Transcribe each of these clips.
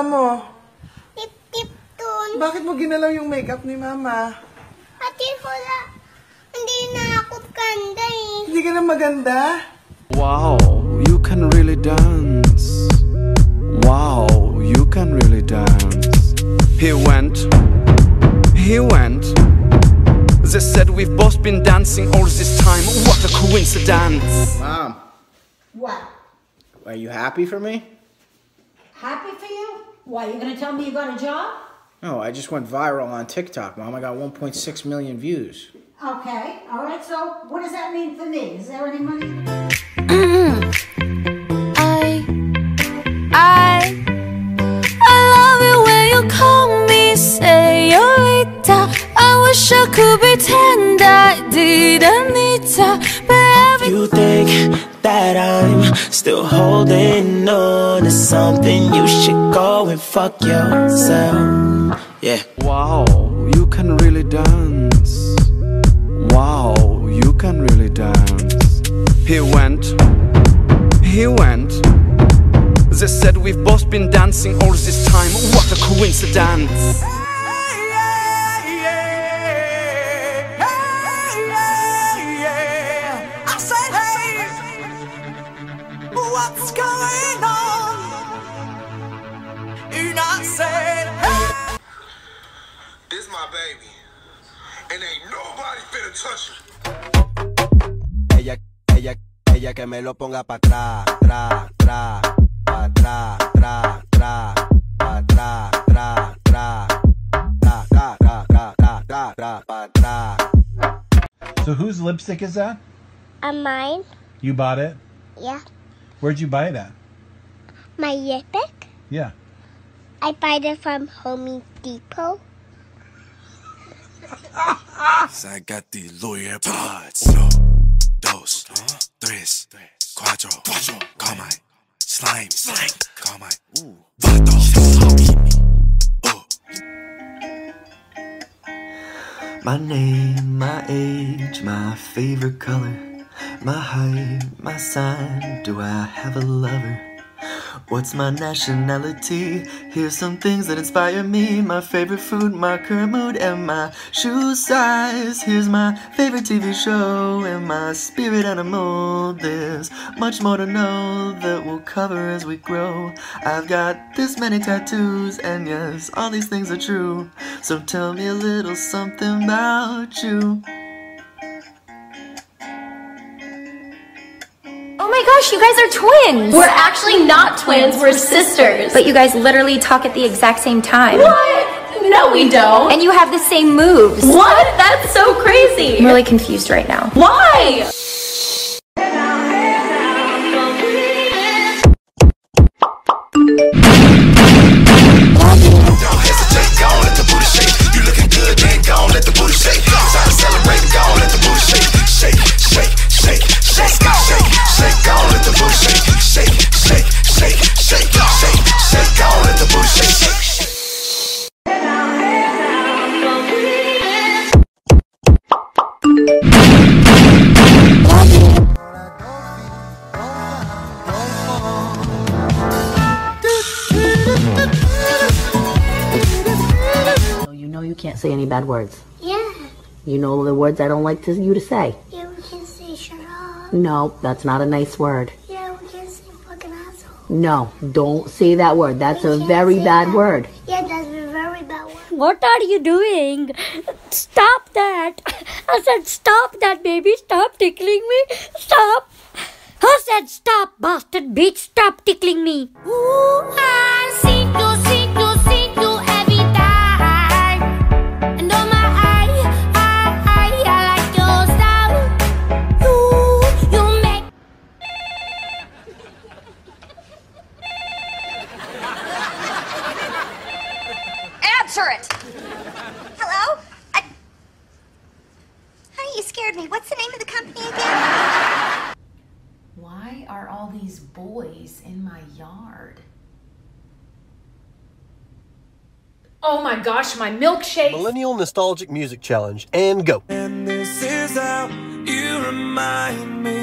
Mo? Tip-tip dun. Bakit mo ginalaw yung makeup ni Mama? Ate, wala. Hindi na ako ganda eh. Hindi ka na maganda? Wow, you can really dance. Wow, you can really dance. He went, he went. They said we've both been dancing all this time. What a coincidence! Mom, What? are you happy for me? Happy for you? Why, you gonna tell me you got a job? No, I just went viral on TikTok, Mom. I got 1.6 million views. Okay, all right, so what does that mean for me? Is there any money? Could pretend I didn't need to, but every You think that I'm still holding on to something? You should go and fuck yourself. Yeah. Wow, you can really dance. Wow, you can really dance. He went, he went. They said we've both been dancing all this time. What a coincidence! My baby. And ain't nobody finna touch him. Ella, ella, ella que me lo ponga pa' atrás, tra, tra, pa' atrás, tra, tra, pa' atrás, tra, tra, tra, tra, tra, tra, tra, tra, tra, pa' atrás. So whose lipstick is that? A mine? You bought it? Yeah. Where'd you buy it at? My lipstick? Yeah. I buy it from Home Depot. I got the lawyer pods. Uno, dos, tres, cuatro. Call my slime. Slime. Call my vato. Oh. My name, my age, my favorite color, my height, my sign. Do I have a lover? What's my nationality? Here's some things that inspire me. My favorite food, my current mood, and my shoe size. Here's my favorite TV show and my spirit animal. There's much more to know that we'll cover as we grow. I've got this many tattoos, and yes, all these things are true. So tell me a little something about you gosh, you guys are twins! We're actually not twins, we're sisters. But you guys literally talk at the exact same time. What? No, we don't. And you have the same moves. What? That's so crazy. I'm really confused right now. Why? Can't say any bad words. Yeah. You know the words I don't like to, you to say. Yeah, we can say shut up. No, that's not a nice word. Yeah, we can say fucking asshole. No, don't say that word. That's We a very bad that. word. Yeah, that's a very bad word. What are you doing? Stop that. I said, stop that, baby. Stop tickling me. Stop. I said, stop, bastard bitch. Stop tickling me. Ooh, I see Why are all these boys in my yard? Oh my gosh, my milkshake! Millennial Nostalgic Music Challenge, and go. And this is how you remind me.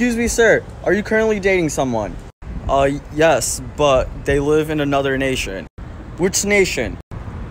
Excuse me, sir. Are you currently dating someone? Uh, yes, but they live in another nation. Which nation?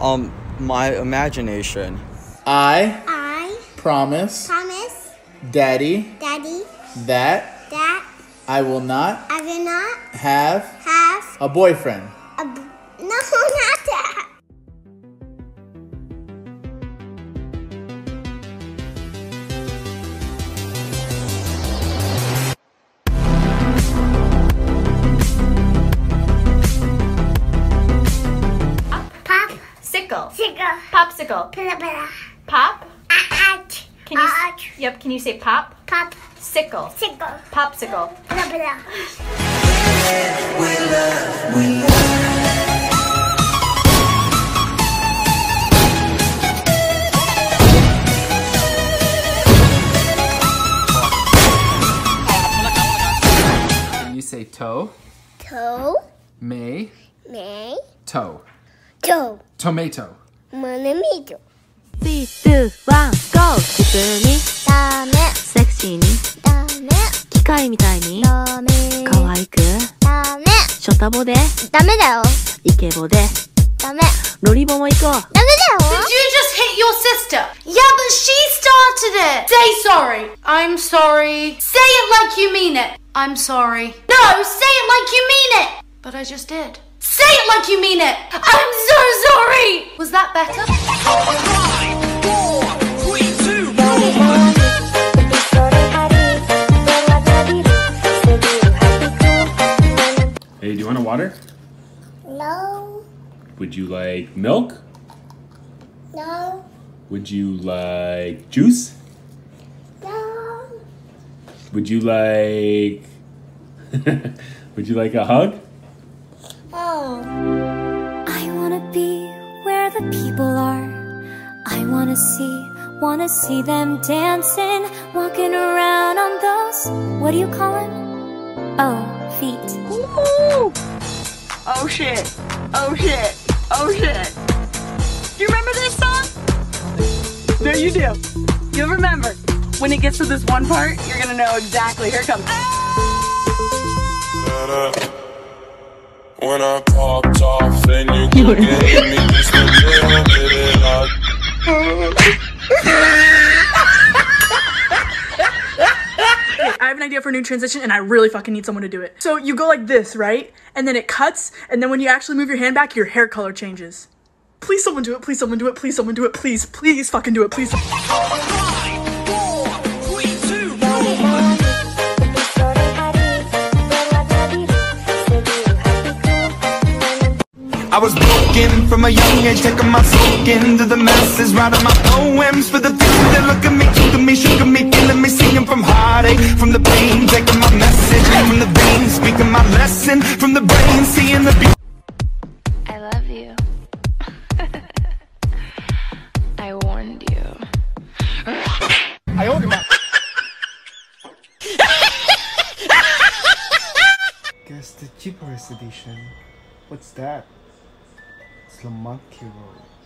Um, my imagination. I I promise promise Daddy Daddy that that I will not I will not have have a boyfriend. Sickle. Sickle. Popsicle. Blah, blah. Pop. Ouch. Can you? Ouch. Uh-uh. Yep. Can you say pop? Pop. Sickle. Sickle. Popsicle. Blah, blah. Can you say toe? Toe. May. May. Toe Toe. Tomato. 胸みと。 3, 2, 1, GO! 普通にダメ。セクシーにダメ。機械みたいにダメ。可愛くダメ。ショタボでダメだよ。イケボでダメ。ロリボも行こうダメだよ。 Did you just hit your sister? Yeah, but she started it. Say sorry. I'm sorry. Say it like you mean it. I'm sorry. No, say it like you mean it. But I just did. Say it like you mean it. I'm so sorry. Was that better? Hey, do you want a water? No. Would you like milk? No. Would you like juice? No. Would you like. Would you like a hug? The people are. I wanna see, wanna see them dancing, walking around on those. What do you call them? Oh, feet. Oh shit. Oh shit. Oh shit. Do you remember this song? No, you do. You'll remember. When it gets to this one part, you're gonna know exactly. Here it comes. When I popped off and you could give me just a little bit of Okay, I have an idea for a new transition and I really fucking need someone to do it. So you go like this, right? And then it cuts, and then when you actually move your hand back, your hair color changes. Please someone do it, please someone do it, please someone do it, please, please fucking do it, please. I was broken from a young age, taking my soak into the masses, writing my poems for the few that look at me, took at me, shook at me, feeling me, singing from heartache, from the pain, taking my message from the veins, speaking my lesson from the brain, seeing the beauty. I love you. I warned you. I owed him Guess the cheapest edition. What's that? Roll.